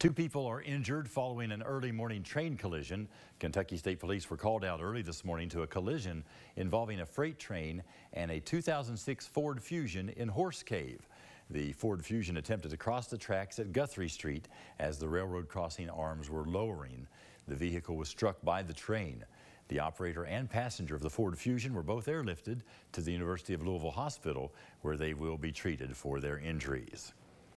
Two people are injured following an early morning train collision. Kentucky State Police were called out early this morning to a collision involving a freight train and a 2006 Ford Fusion in Horse Cave. The Ford Fusion attempted to cross the tracks at Guthrie Street as the railroad crossing arms were lowering. The vehicle was struck by the train. The operator and passenger of the Ford Fusion were both airlifted to the University of Louisville Hospital where they will be treated for their injuries.